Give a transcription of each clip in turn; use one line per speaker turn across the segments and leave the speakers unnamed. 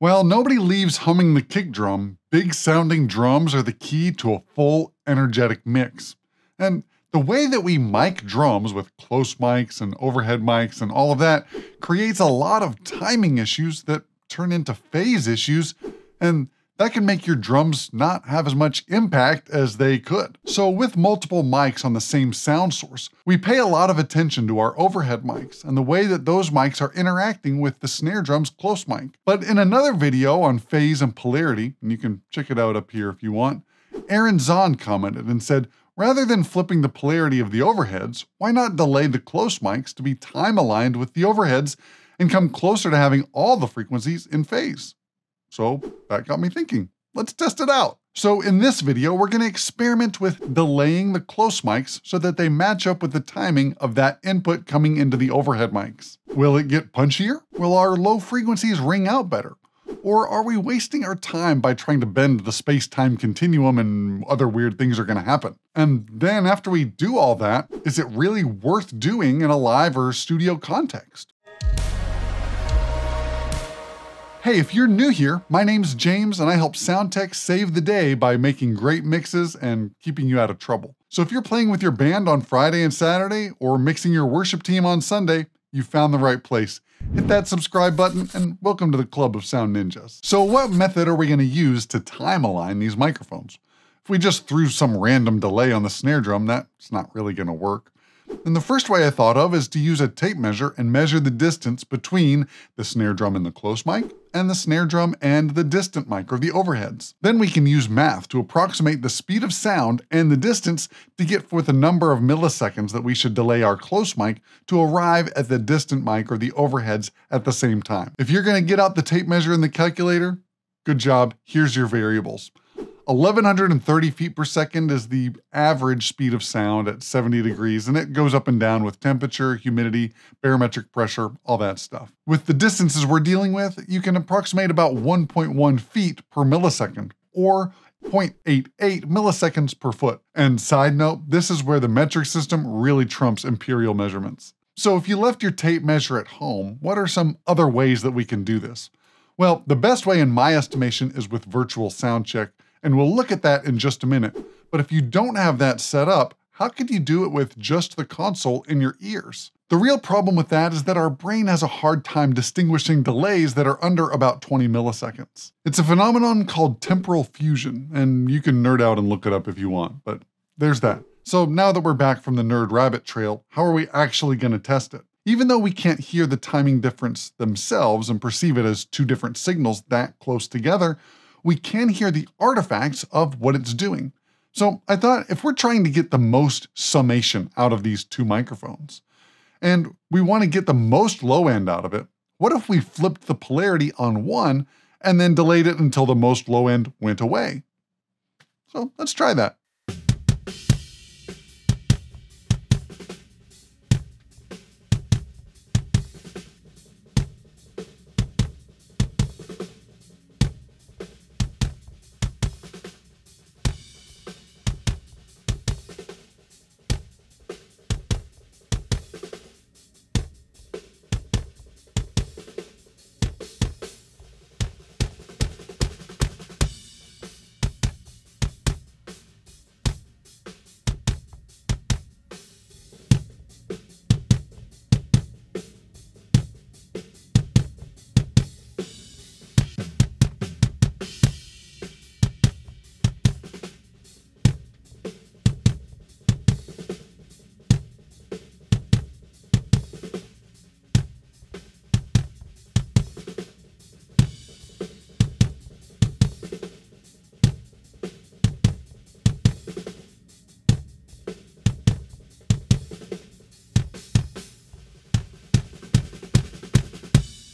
While nobody leaves humming the kick drum, big sounding drums are the key to a full, energetic mix. And the way that we mic drums with close mics and overhead mics and all of that creates a lot of timing issues that turn into phase issues, and that can make your drums not have as much impact as they could. So, with multiple mics on the same sound source, we pay a lot of attention to our overhead mics and the way that those mics are interacting with the snare drum's close mic. But in another video on phase and polarity, and you can check it out up here if you want, Aaron Zahn commented and said, Rather than flipping the polarity of the overheads, why not delay the close mics to be time aligned with the overheads and come closer to having all the frequencies in phase? So that got me thinking, let's test it out. So in this video, we're going to experiment with delaying the close mics so that they match up with the timing of that input coming into the overhead mics. Will it get punchier? Will our low frequencies ring out better? Or are we wasting our time by trying to bend the space time continuum and other weird things are going to happen? And then after we do all that, is it really worth doing in a live or studio context? Hey, if you're new here, my name's James and I help Soundtech save the day by making great mixes and keeping you out of trouble. So if you're playing with your band on Friday and Saturday or mixing your worship team on Sunday, you found the right place. Hit that subscribe button and welcome to the club of sound ninjas. So what method are we going to use to time align these microphones? If we just threw some random delay on the snare drum, that's not really going to work. And the first way I thought of is to use a tape measure and measure the distance between the snare drum and the close mic, and the snare drum and the distant mic or the overheads. Then we can use math to approximate the speed of sound and the distance to get for the number of milliseconds that we should delay our close mic to arrive at the distant mic or the overheads at the same time. If you're going to get out the tape measure and the calculator, good job, here's your variables. 1130 feet per second is the average speed of sound at 70 degrees, and it goes up and down with temperature, humidity, barometric pressure, all that stuff. With the distances we're dealing with, you can approximate about 1.1 feet per millisecond, or 0.88 milliseconds per foot. And side note, this is where the metric system really trumps imperial measurements. So if you left your tape measure at home, what are some other ways that we can do this? Well, the best way in my estimation is with virtual sound check, and we'll look at that in just a minute. But if you don't have that set up, how could you do it with just the console in your ears? The real problem with that is that our brain has a hard time distinguishing delays that are under about 20 milliseconds. It's a phenomenon called temporal fusion, and you can nerd out and look it up if you want, but there's that. So now that we're back from the nerd rabbit trail, how are we actually going to test it? Even though we can't hear the timing difference themselves and perceive it as two different signals that close together, we can hear the artifacts of what it's doing. So I thought if we're trying to get the most summation out of these two microphones, and we want to get the most low end out of it, what if we flipped the polarity on one and then delayed it until the most low end went away? So let's try that.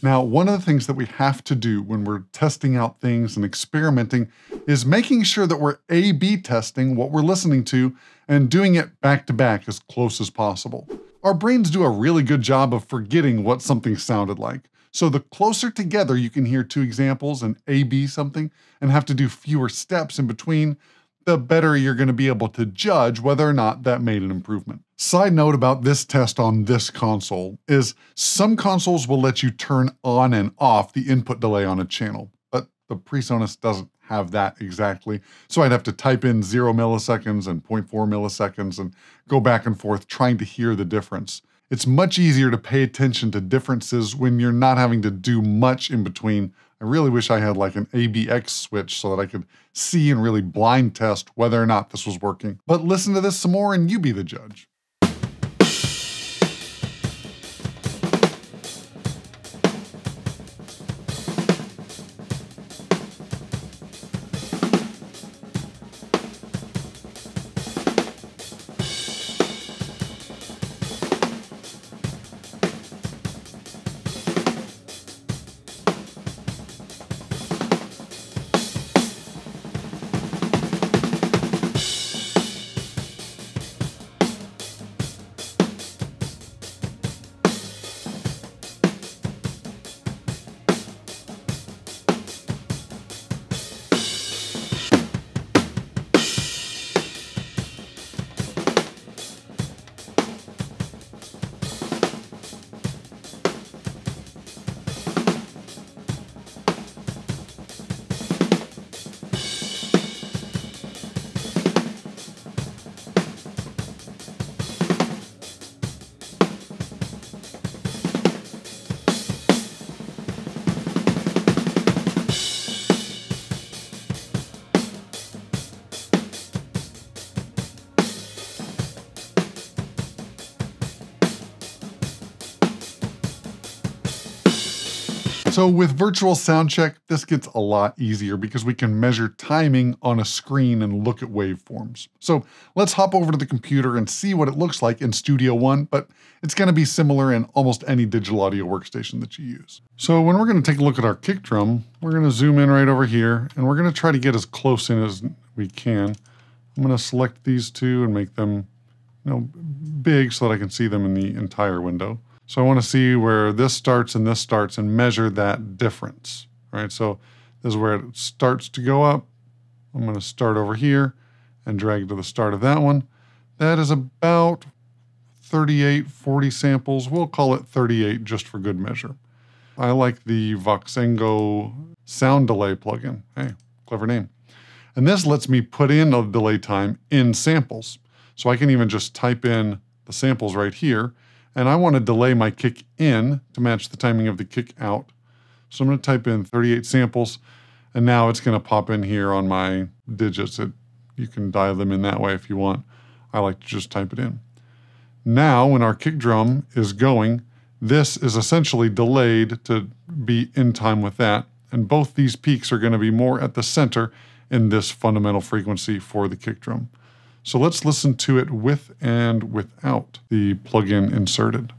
Now, one of the things that we have to do when we're testing out things and experimenting is making sure that we're A B testing what we're listening to and doing it back to back as close as possible. Our brains do a really good job of forgetting what something sounded like. So, the closer together you can hear two examples and A B something and have to do fewer steps in between, the better you're going to be able to judge whether or not that made an improvement. Side note about this test on this console is some consoles will let you turn on and off the input delay on a channel, but the PreSonus doesn't have that exactly. So I'd have to type in 0 milliseconds and 0.4 milliseconds and go back and forth trying to hear the difference. It's much easier to pay attention to differences when you're not having to do much in between. I really wish I had like an ABX switch so that I could see and really blind test whether or not this was working. But listen to this some more and you be the judge. So with virtual sound check, this gets a lot easier because we can measure timing on a screen and look at waveforms. So let's hop over to the computer and see what it looks like in Studio One, but it's gonna be similar in almost any digital audio workstation that you use. So when we're gonna take a look at our kick drum, we're gonna zoom in right over here and we're gonna try to get as close in as we can. I'm gonna select these two and make them you know, big so that I can see them in the entire window. So I want to see where this starts and this starts and measure that difference, right? So this is where it starts to go up. I'm going to start over here and drag to the start of that one. That is about 38, 40 samples. We'll call it 38 just for good measure. I like the Voxengo sound delay plugin. Hey, clever name. And this lets me put in a delay time in samples. So I can even just type in the samples right here and I want to delay my kick in to match the timing of the kick out. So I'm going to type in 38 samples, and now it's going to pop in here on my digits. It, you can dial them in that way if you want. I like to just type it in. Now, when our kick drum is going, this is essentially delayed to be in time with that. And both these peaks are going to be more at the center in this fundamental frequency for the kick drum. So let's listen to it with and without the plugin inserted.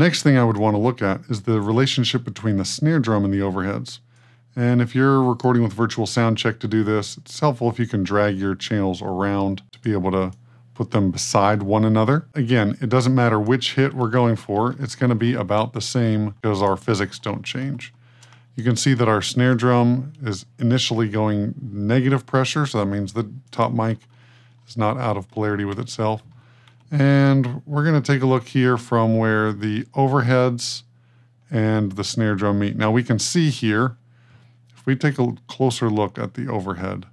Next thing I would want to look at is the relationship between the snare drum and the overheads. And if you're recording with Virtual Sound Check to do this, it's helpful if you can drag your channels around to be able to put them beside one another. Again, it doesn't matter which hit we're going for, it's going to be about the same because our physics don't change. You can see that our snare drum is initially going negative pressure, so that means the top mic is not out of polarity with itself. And we're going to take a look here from where the overheads and the snare drum meet. Now we can see here, if we take a closer look at the overhead,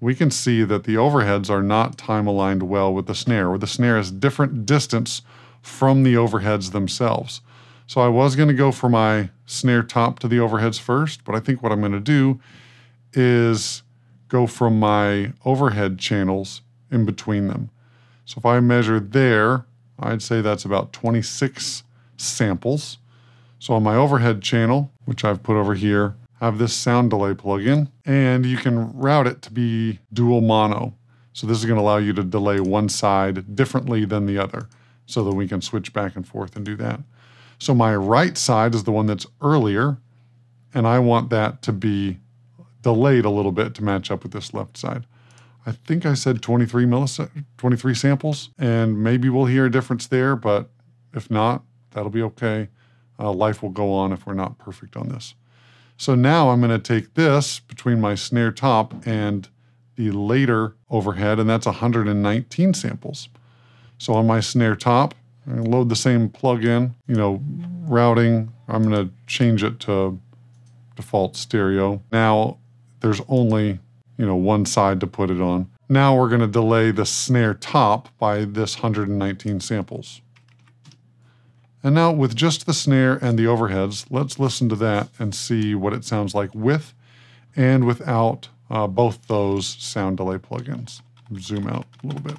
we can see that the overheads are not time aligned well with the snare, where the snare is different distance from the overheads themselves. So I was going to go for my snare top to the overheads first, but I think what I'm going to do is go from my overhead channels in between them. So if I measure there, I'd say that's about 26 samples. So on my overhead channel, which I've put over here, I have this sound delay plugin, and you can route it to be dual mono. So this is going to allow you to delay one side differently than the other so that we can switch back and forth and do that. So my right side is the one that's earlier, and I want that to be delayed a little bit to match up with this left side. I think I said 23 millisecond, 23 samples, and maybe we'll hear a difference there, but if not, that'll be okay. Uh, life will go on if we're not perfect on this. So now I'm going to take this between my snare top and the later overhead, and that's 119 samples. So on my snare top, to load the same plug-in, you know, routing. I'm going to change it to default stereo. Now there's only, you know, one side to put it on. Now we're going to delay the snare top by this 119 samples. And now with just the snare and the overheads, let's listen to that and see what it sounds like with and without uh, both those sound delay plugins. Zoom out a little bit.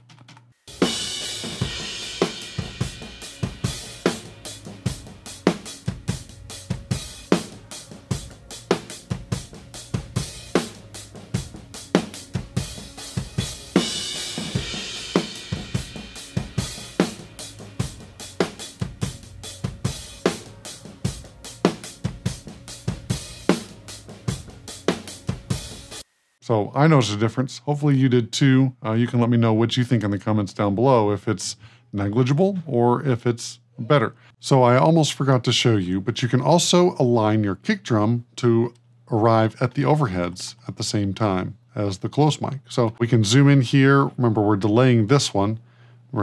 So I noticed a difference. Hopefully you did too. Uh, you can let me know what you think in the comments down below if it's negligible or if it's better. So I almost forgot to show you, but you can also align your kick drum to arrive at the overheads at the same time as the close mic. So we can zoom in here. Remember, we're delaying this one.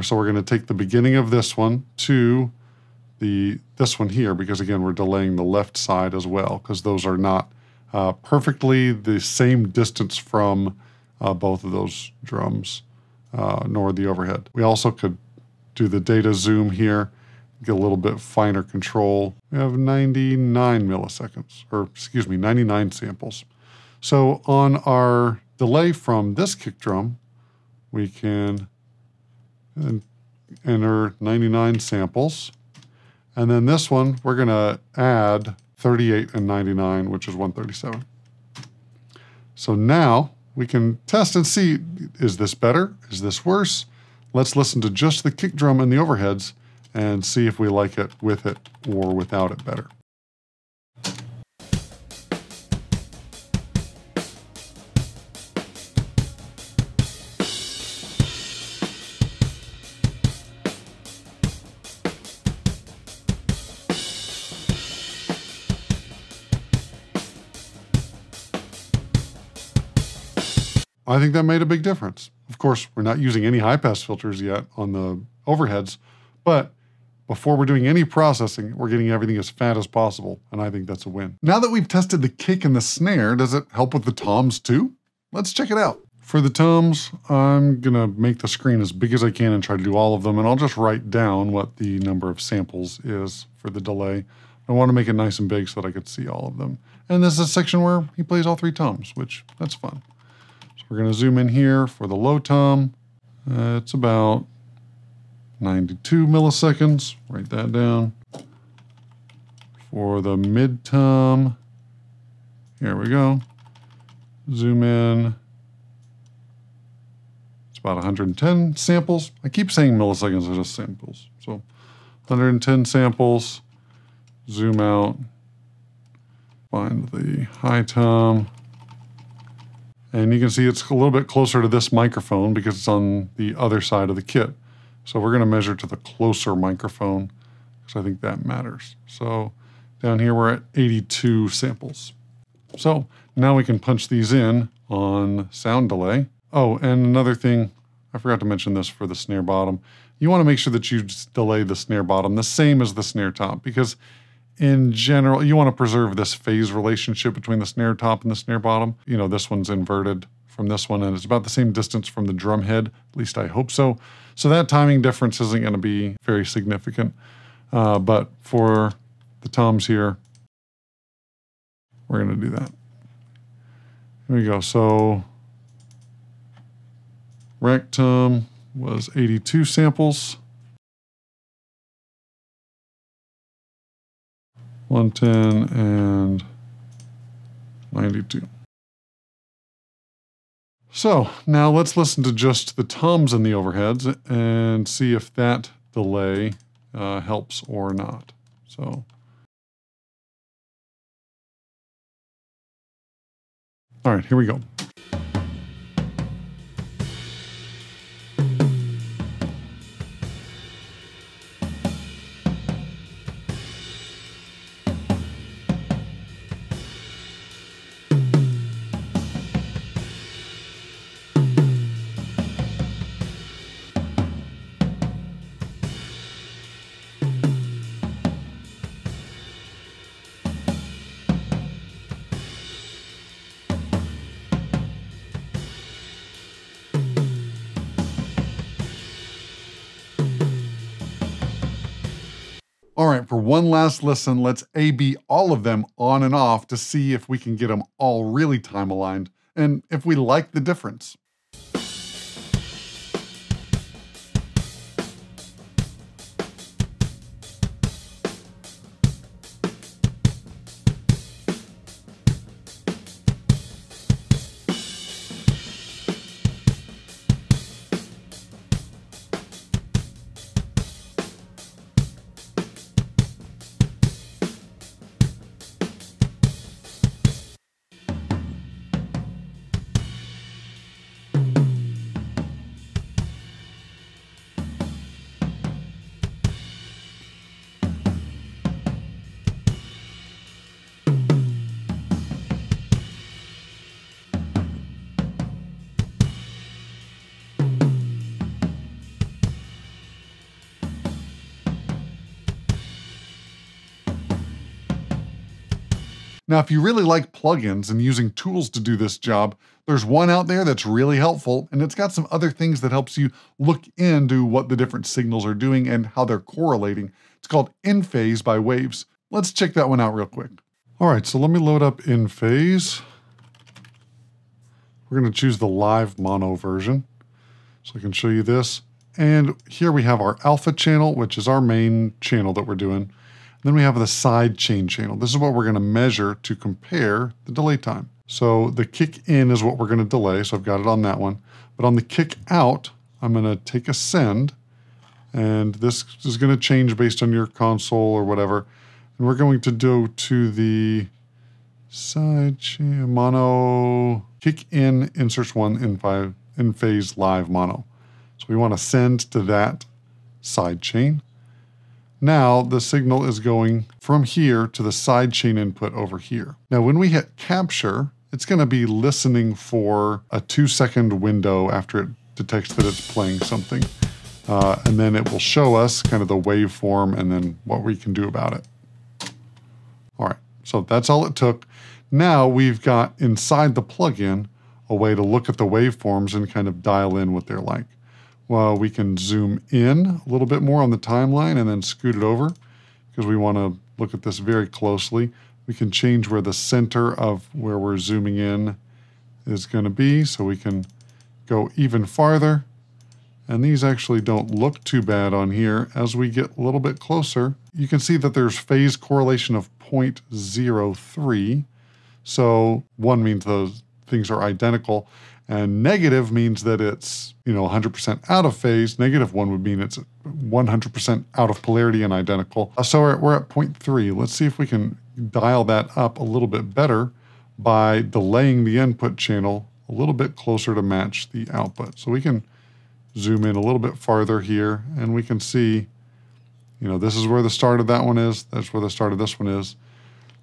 So we're going to take the beginning of this one to the this one here because again, we're delaying the left side as well because those are not uh, perfectly the same distance from uh, both of those drums, uh, nor the overhead. We also could do the data zoom here, get a little bit finer control. We have 99 milliseconds, or excuse me, 99 samples. So on our delay from this kick drum, we can enter 99 samples. And then this one, we're going to add 38 and 99, which is 137. So now we can test and see, is this better? Is this worse? Let's listen to just the kick drum and the overheads and see if we like it with it or without it better. I think that made a big difference. Of course, we're not using any high pass filters yet on the overheads, but before we're doing any processing, we're getting everything as fat as possible, and I think that's a win. Now that we've tested the kick and the snare, does it help with the toms too? Let's check it out. For the toms, I'm gonna make the screen as big as I can and try to do all of them, and I'll just write down what the number of samples is for the delay. I want to make it nice and big so that I could see all of them. And this is a section where he plays all three toms, which that's fun. We're going to zoom in here for the low tom. Uh, it's about 92 milliseconds. Write that down. For the mid tom, here we go. Zoom in. It's about 110 samples. I keep saying milliseconds are just samples. So 110 samples. Zoom out. Find the high tom. And you can see it's a little bit closer to this microphone because it's on the other side of the kit. So we're going to measure to the closer microphone because I think that matters. So down here we're at 82 samples. So now we can punch these in on sound delay. Oh, and another thing, I forgot to mention this for the snare bottom. You want to make sure that you delay the snare bottom the same as the snare top because in general, you want to preserve this phase relationship between the snare top and the snare bottom. You know, this one's inverted from this one, and it's about the same distance from the drum head. At least I hope so. So that timing difference isn't going to be very significant. Uh, but for the toms here, we're going to do that. Here we go. So rack tom was 82 samples. 110 and 92. So now let's listen to just the toms and the overheads and see if that delay uh, helps or not. So, all right, here we go. All right, for one last listen, let's A-B all of them on and off to see if we can get them all really time aligned and if we like the difference. Now, if you really like plugins and using tools to do this job, there's one out there that's really helpful, and it's got some other things that helps you look into what the different signals are doing and how they're correlating. It's called InPhase by Waves. Let's check that one out real quick. All right, so let me load up InPhase. We're going to choose the live mono version. So I can show you this. And here we have our alpha channel, which is our main channel that we're doing. Then we have the side chain channel. This is what we're going to measure to compare the delay time. So the kick in is what we're going to delay. So I've got it on that one. But on the kick out, I'm going to take a send. And this is going to change based on your console or whatever. And we're going to go to the side chain mono kick in inserts one in five InPhase live mono. So we want to send to that side chain. Now the signal is going from here to the side chain input over here. Now when we hit capture, it's going to be listening for a two second window after it detects that it's playing something. Uh, and then it will show us kind of the waveform and then what we can do about it. All right, so that's all it took. Now we've got inside the plugin a way to look at the waveforms and kind of dial in what they're like. Well, we can zoom in a little bit more on the timeline and then scoot it over because we want to look at this very closely. We can change where the center of where we're zooming in is going to be so we can go even farther. And these actually don't look too bad on here. As we get a little bit closer, you can see that there's phase correlation of 0.03. So one means those things are identical. And negative means that it's, you know, 100% out of phase. Negative one would mean it's 100% out of polarity and identical. Uh, so we're, we're at 0.3. Let's see if we can dial that up a little bit better by delaying the input channel a little bit closer to match the output. So we can zoom in a little bit farther here and we can see, you know, this is where the start of that one is. That's where the start of this one is.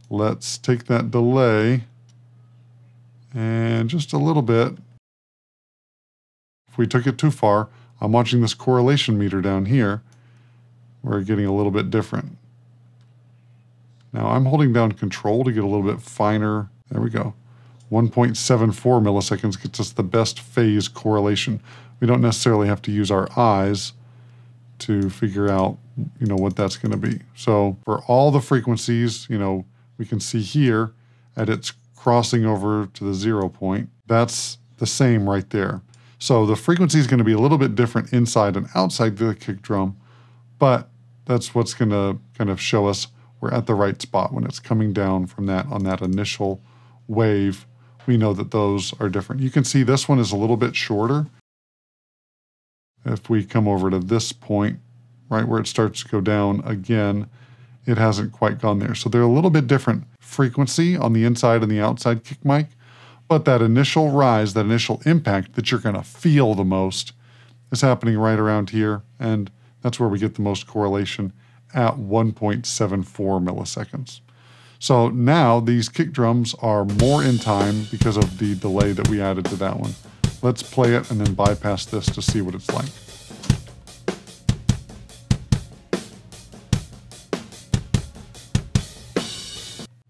Let's take that delay and just a little bit If we took it too far, I'm watching this correlation meter down here. We're getting a little bit different. Now I'm holding down control to get a little bit finer. There we go. 1.74 milliseconds gets us the best phase correlation. We don't necessarily have to use our eyes to figure out, you know, what that's going to be. So for all the frequencies, you know, we can see here at its crossing over to the zero point, that's the same right there. So the frequency is going to be a little bit different inside and outside the kick drum, but that's what's going to kind of show us we're at the right spot when it's coming down from that on that initial wave. We know that those are different. You can see this one is a little bit shorter. If we come over to this point, right where it starts to go down again, it hasn't quite gone there. So they're a little bit different frequency on the inside and the outside kick mic, but that initial rise, that initial impact that you're going to feel the most is happening right around here. And that's where we get the most correlation at 1.74 milliseconds. So now these kick drums are more in time because of the delay that we added to that one. Let's play it and then bypass this to see what it's like.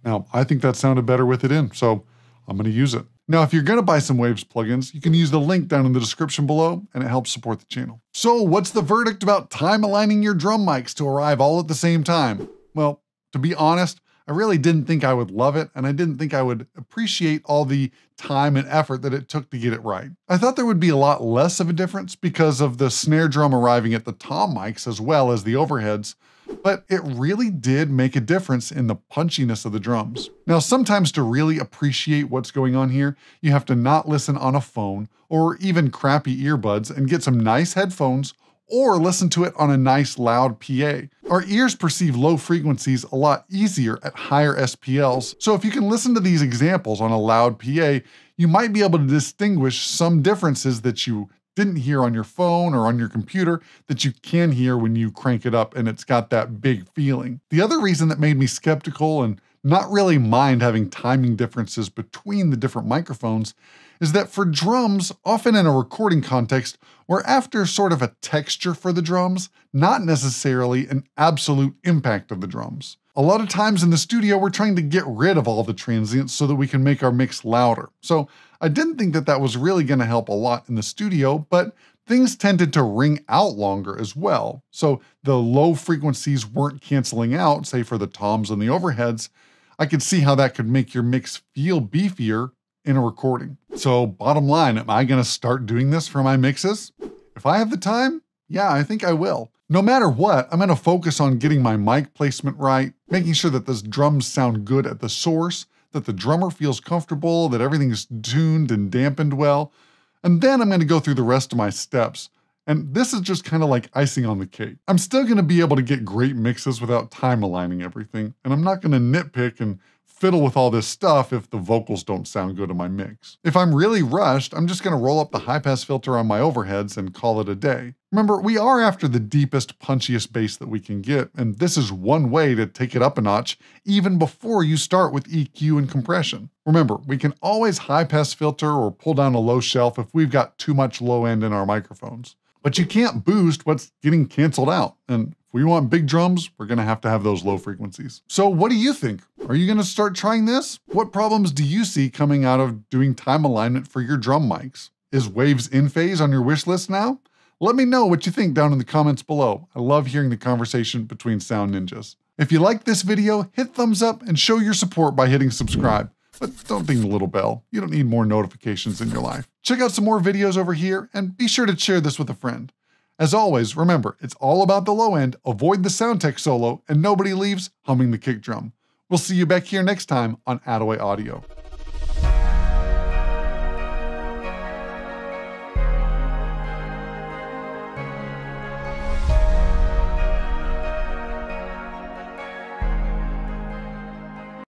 Now, I think that sounded better with it in, so I'm going to use it. Now, if you're going to buy some Waves plugins, you can use the link down in the description below, and it helps support the channel. So, what's the verdict about time aligning your drum mics to arrive all at the same time? Well, to be honest, I really didn't think I would love it, and I didn't think I would appreciate all the time and effort that it took to get it right. I thought there would be a lot less of a difference because of the snare drum arriving at the tom mics as well as the overheads, but it really did make a difference in the punchiness of the drums. Now, sometimes to really appreciate what's going on here, you have to not listen on a phone or even crappy earbuds and get some nice headphones or listen to it on a nice loud PA. Our ears perceive low frequencies a lot easier at higher SPLs, so if you can listen to these examples on a loud PA, you might be able to distinguish some differences that you didn't hear on your phone or on your computer that you can hear when you crank it up and it's got that big feeling. The other reason that made me skeptical and not really mind having timing differences between the different microphones is that for drums, often in a recording context, we're after sort of a texture for the drums, not necessarily an absolute impact of the drums. A lot of times in the studio, we're trying to get rid of all the transients so that we can make our mix louder. So I didn't think that that was really going to help a lot in the studio, but things tended to ring out longer as well. So the low frequencies weren't canceling out, say for the toms and the overheads. I could see how that could make your mix feel beefier in a recording. So, bottom line, am I going to start doing this for my mixes? If I have the time, yeah, I think I will. No matter what, I'm going to focus on getting my mic placement right, making sure that the drums sound good at the source, that the drummer feels comfortable, that everything's tuned and dampened well. And then I'm going to go through the rest of my steps. And this is just kind of like icing on the cake. I'm still going to be able to get great mixes without time aligning everything, and I'm not going to nitpick and fiddle with all this stuff if the vocals don't sound good in my mix. If I'm really rushed, I'm just going to roll up the high pass filter on my overheads and call it a day. Remember, we are after the deepest, punchiest bass that we can get, and this is one way to take it up a notch even before you start with EQ and compression. Remember, we can always high pass filter or pull down a low shelf if we've got too much low end in our microphones. But you can't boost what's getting canceled out. And if we want big drums, we're gonna have to have those low frequencies. So what do you think? Are you gonna start trying this? What problems do you see coming out of doing time alignment for your drum mics? Is Waves InPhase on your wish list now? Let me know what you think down in the comments below. I love hearing the conversation between sound ninjas. If you liked this video, hit thumbs up and show your support by hitting subscribe. But don't ding the little bell. You don't need more notifications in your life. Check out some more videos over here and be sure to share this with a friend. As always, remember, it's all about the low end, avoid the Soundtek solo, and nobody leaves humming the kick drum. We'll see you back here next time on Attaway Audio.